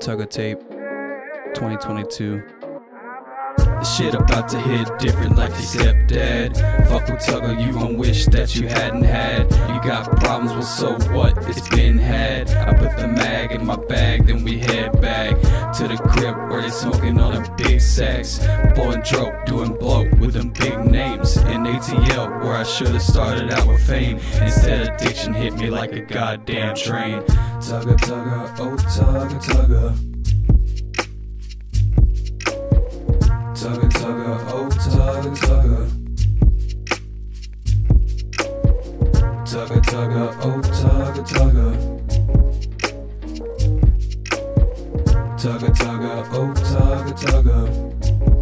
Tugga Tape 2022. The shit about to hit different like your stepdad. Fuck with Tugga, you gon' wish that you hadn't had. You got problems, well, so what? It's been had. I put the mag in my bag, then we head back to the crib where they smoking on them big sacks. Blowing dope, doing blow with them big names. In ATL, where I should've started out with fame. Instead, addiction hit me like a goddamn train. Tugga, tugga, oh, tugga, tugga. Tugga, tugga, oh, tugga, tugga. Tugga, tugga, oh, tugga, tugga. Tage, Tage, oh Tage, Tage.